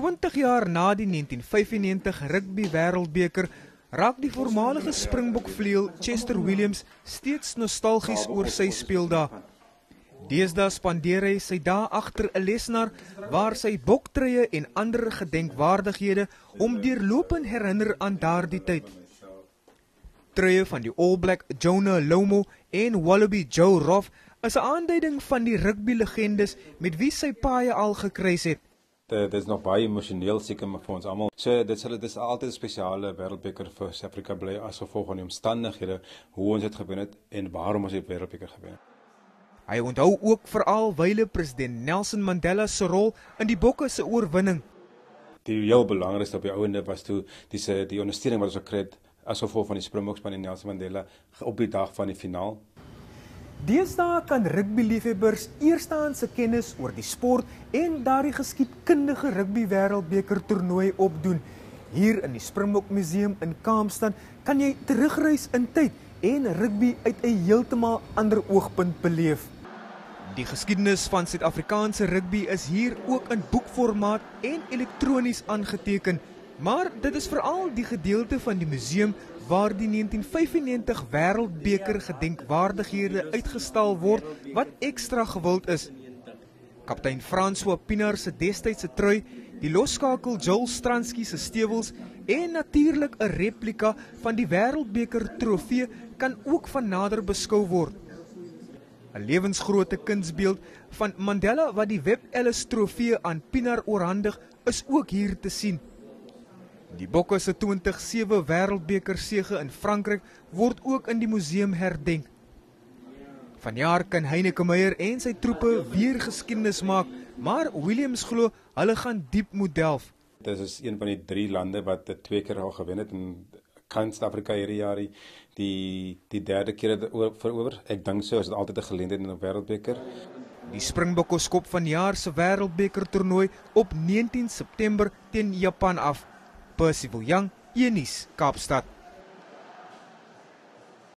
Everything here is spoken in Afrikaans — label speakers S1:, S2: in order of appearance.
S1: 20 jaar na die 1995 Rugby Wêreldbeker raak die voormalige Springbok vleuel Chester Williams steeds nostalgies oor sy speeldae. Deesdae spandeer hy sy dae agter 'n lesenaar waar sy boktrye en ander gedenkwaardighede om deurlopend herinner aan daardie tyd. Trye van die All Black Jonah Lomo en Wallaby Joe Roff is 'n aanduiding van die rugby legendes met wie sy paie al gekruis het.
S2: Dit is nog baie emosioneel seker vir ons almal. So dit sal dit is altyd 'n spesiale wêreldbeker vir Suid-Afrika bly as gevolg van die omstandighede hoe ons dit gewen het en waarom ons die wêreldbeker gewen het.
S1: Hy onthou ook veral wyle president Nelson Mandela se rol in die Bokke se oorwinning.
S2: Die heel belangrikste op die ouende was toe dis die ondersteuning wat ons gekry het as gevolg van die Springbokspan en Nelson Mandela op die dag van die finaal.
S1: Deesdae kan rugbyliefhebbers eerstehandse kennis oor die sport en daardie geskiedkundige rugby wêreldbeker toernooi opdoen. Hier in die Springbok Museum in Kaapstad kan jy terugreis in tyd en rugby uit 'n heeltemal ander oogpunt beleef. Die geskiedenis van Suid-Afrikaanse rugby is hier ook in boekformaat en elektronies aangeteken, maar dit is veral die gedeelte van die museum waar die 1995 Wêreldbeker gedenkwaardighede uitgestal word wat ekstra gewild is. Kaptein François Pinaar se destydse trui, die losskakel Joel Stransky se stewels en natuurlik 'n replika van die Wêreldbeker trofee kan ook van nader beskou word. 'n Lewensgrootte kunsbeeld van Mandela wat die Webb Ellis trofee aan Pinaar oorhandig is ook hier te sien. Die Bokke se 2007 Wêreldbeker sege in Frankryk word ook in die museum herdenk. Vanjaar kan Heineke Meyer en sy troepe weer geskiedenis maak, maar Williams glo hulle gaan diep moet delf.
S2: Dit is een van die drie lande wat dit twee keer al gewen het in kan Suid-Afrika hierdie jaar die die derde keer verower. Ek dink so is dit altyd 'n geleentheid in 'n Wêreldbeker.
S1: Die Springbokke skop vanjaar se Wêreldbeker toernooi op 19 September teen Japan af. Percival Young, Eunice, Kaapstad.